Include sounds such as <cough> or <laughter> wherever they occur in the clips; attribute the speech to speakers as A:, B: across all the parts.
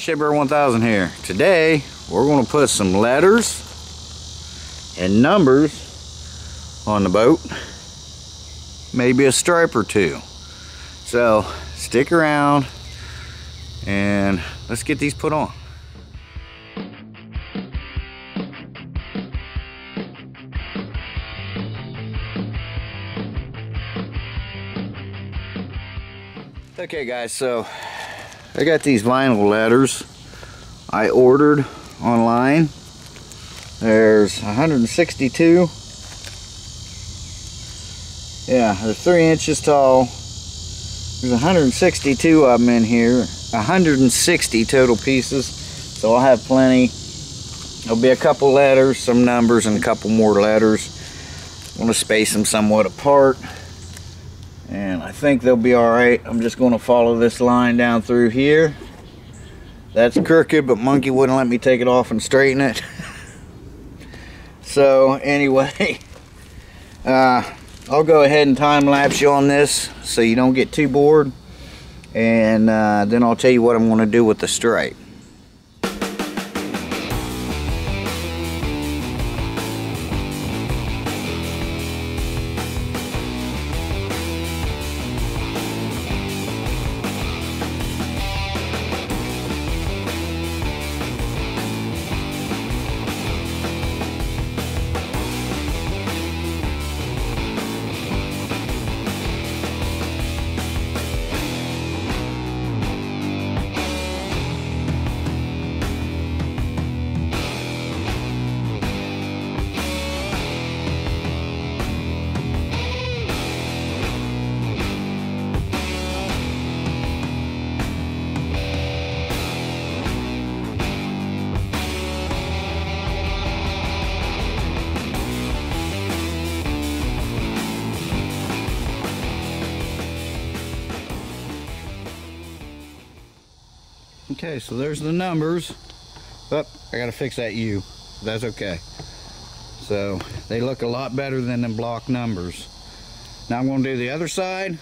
A: Shabear 1000 here. Today, we're going to put some letters and numbers on the boat. Maybe a stripe or two. So, stick around and let's get these put on. Okay guys, so I got these vinyl letters I ordered online. There's 162. Yeah, they're three inches tall. There's 162 of them in here. 160 total pieces. So I'll have plenty. There'll be a couple letters, some numbers, and a couple more letters. I'm going to space them somewhat apart and I think they'll be all right. I'm just going to follow this line down through here. That's crooked, but Monkey wouldn't let me take it off and straighten it. <laughs> so anyway, <laughs> uh, I'll go ahead and time lapse you on this so you don't get too bored. And uh, then I'll tell you what I'm going to do with the stripe. Okay, so there's the numbers. Oh, I gotta fix that U. That's okay. So they look a lot better than the block numbers. Now I'm gonna do the other side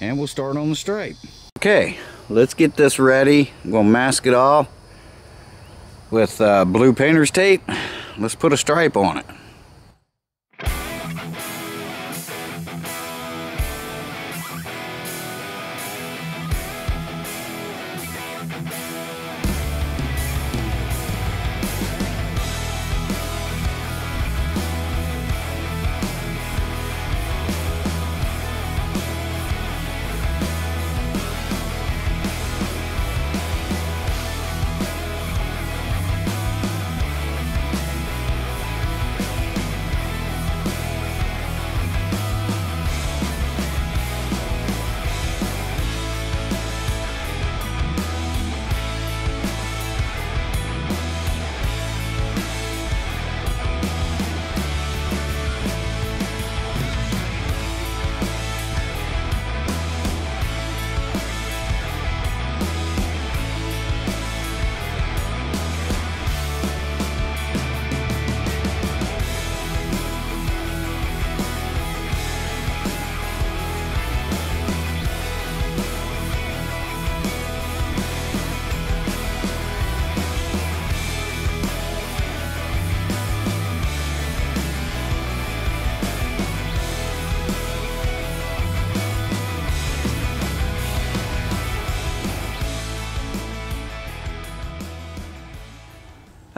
A: and we'll start on the stripe. Okay, let's get this ready. I'm gonna mask it all with uh, blue painter's tape. Let's put a stripe on it.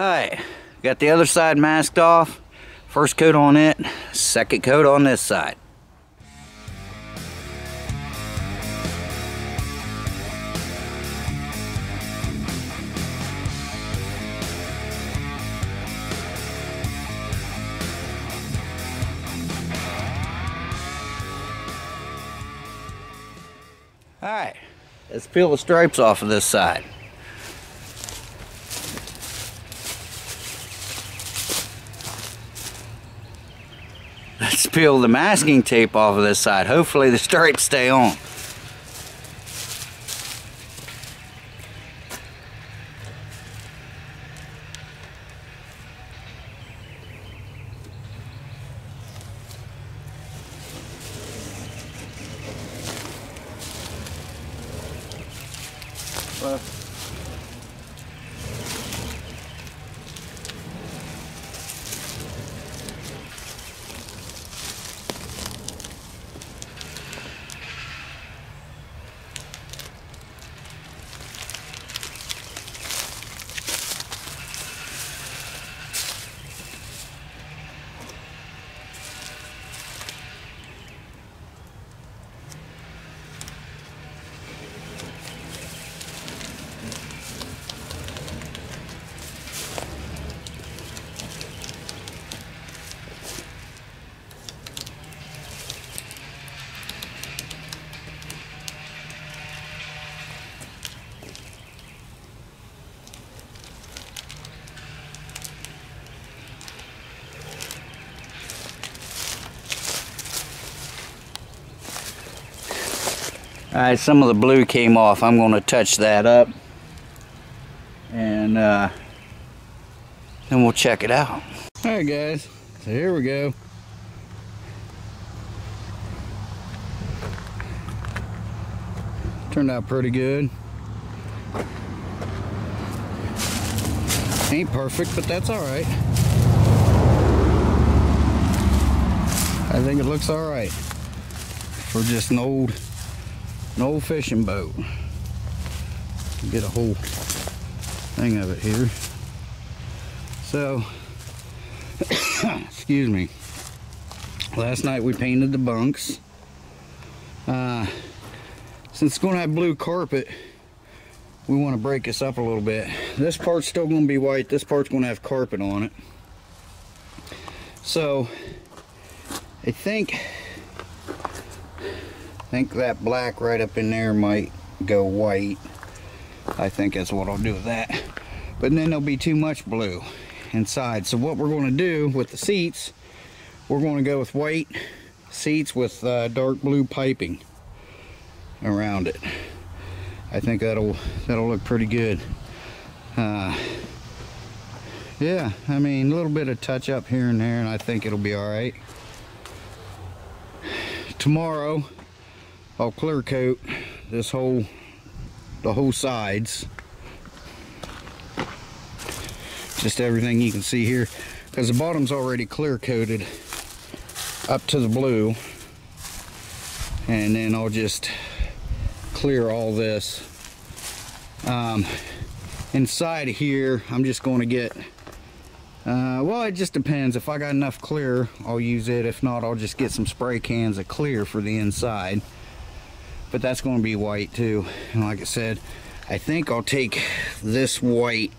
A: Alright, got the other side masked off. First coat on it, second coat on this side. Alright, let's peel the stripes off of this side. Let's peel the masking tape off of this side. Hopefully the stripes stay on. All right, some of the blue came off. I'm going to touch that up. And uh, then we'll check it out. All right, guys. So here we go. Turned out pretty good. Ain't perfect, but that's all right. I think it looks all right for just an old, an old fishing boat. Get a whole thing of it here. So, <coughs> excuse me. Last night we painted the bunks. Uh, since it's going to have blue carpet, we want to break this up a little bit. This part's still going to be white. This part's going to have carpet on it. So, I think, I think that black right up in there might go white. I think that's what I'll do with that. But then there'll be too much blue inside. So what we're going to do with the seats, we're going to go with white seats with uh, dark blue piping around it. I think that'll that'll look pretty good. Uh, yeah, I mean a little bit of touch up here and there, and I think it'll be all right. Tomorrow, I'll clear coat this whole the whole sides. Just everything you can see here, because the bottom's already clear coated up to the blue, and then I'll just clear all this. Um, inside here, I'm just going to get, uh, well, it just depends. If I got enough clear, I'll use it. If not, I'll just get some spray cans of clear for the inside. But that's going to be white too. And like I said, I think I'll take this white,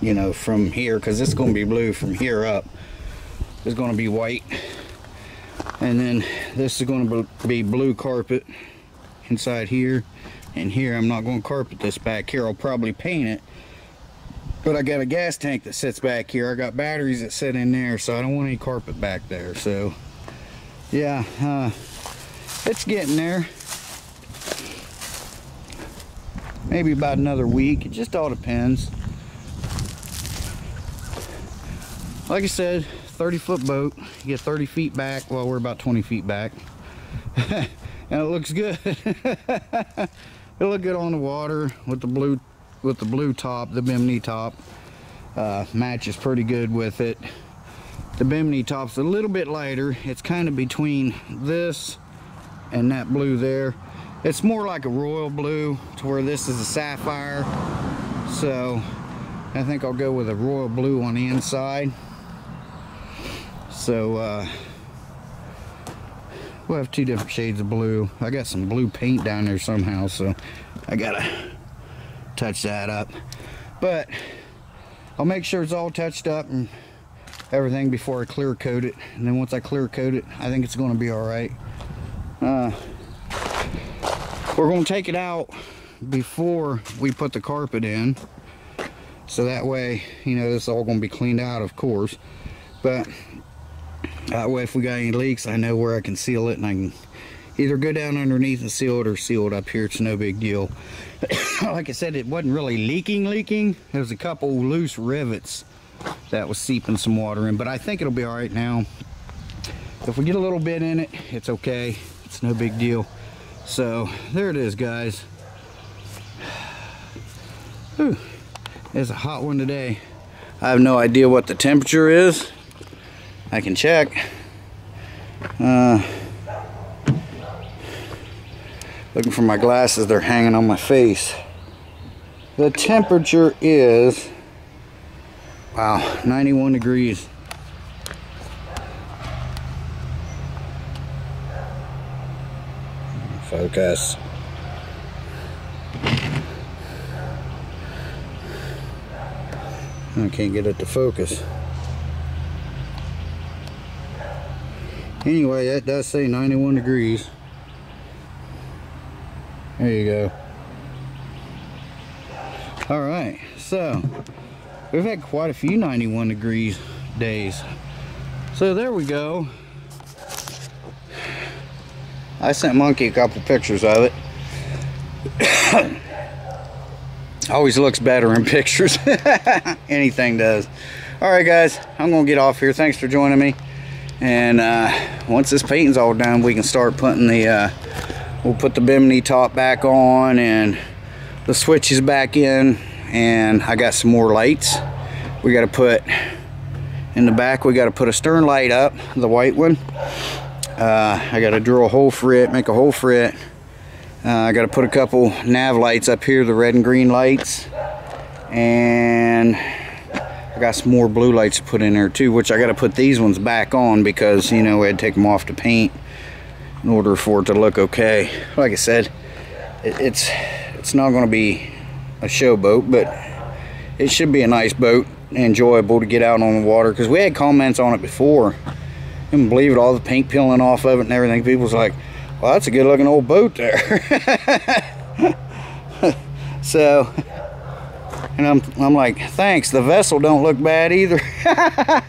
A: you know, from here, because it's going to be blue from here up. It's going to be white. And then this is going to be blue carpet inside here. And here I'm not going to carpet this back here. I'll probably paint it. But I got a gas tank that sits back here. I got batteries that sit in there so I don't want any carpet back there. So yeah uh, it's getting there. Maybe about another week. It just all depends. Like I said 30 foot boat. You get 30 feet back. Well we're about 20 feet back. <laughs> And it looks good. <laughs> It look good on the water with the blue with the blue top the bimini top. Uh, matches pretty good with it the bimini top's a little bit lighter it's kind of between this and that blue there it's more like a royal blue to where this is a sapphire so I think I'll go with a royal blue on the inside so uh, we'll have two different shades of blue. I got some blue paint down there somehow, so I gotta touch that up. But I'll make sure it's all touched up and everything before I clear coat it. And then once I clear coat it, I think it's gonna be all right. Uh, we're gonna take it out before we put the carpet in. So that way, you know, this is all gonna be cleaned out, of course. But that way if we got any leaks, I know where I can seal it and I can either go down underneath and seal it or seal it up here. It's no big deal. <coughs> like I said, it wasn't really leaking leaking. There was a couple loose rivets that was seeping some water in, but I think it'll be all right now. If we get a little bit in it, it's okay. It's no big deal. So there it is, guys. <sighs> Whew. It's a hot one today. I have no idea what the temperature is. I can check. Uh, looking for my glasses, they're hanging on my face. The temperature is, wow, 91 degrees. Focus. I can't get it to focus. Anyway, that does say 91 degrees. There you go. All right, so we've had quite a few 91 degrees days. So there we go. I sent Monkey a couple pictures of it. <coughs> Always looks better in <laughs> pictures. Anything does. Alright guys, I'm going to get off here. Thanks for joining me. And uh, once this painting's all done, we can start putting the, uh, we'll put the bimini top back on and the switches back in. And I got some more lights. We got to put, in the back, we got to put a stern light up, the white one. Uh, I got to drill a hole for it, make a hole for it. Uh, I got to put a couple nav lights up here, the red and green lights. And I got some more blue lights to put in there too, which I got to put these ones back on because, you know, we had to take them off to paint in order for it to look okay. Like I said, it, it's it's not going to be a show boat, but it should be a nice boat, enjoyable to get out on the water because we had comments on it before. Couldn't believe it, all the paint peeling off of it and everything. People's like, well, that's a good looking old boat there. <laughs> so, and I'm, I'm like, thanks, the vessel don't look bad either. <laughs>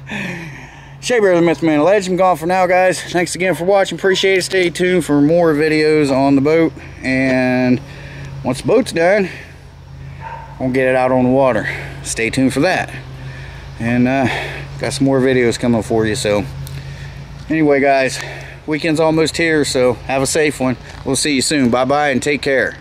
A: Shea the Myth Man Legend, gone for now, guys. Thanks again for watching. Appreciate it. Stay tuned for more videos on the boat. And once the boat's done, we'll get it out on the water. Stay tuned for that. And uh, got some more videos coming for you. So anyway, guys, weekend's almost here, so have a safe one. We'll see you soon. Bye-bye and take care.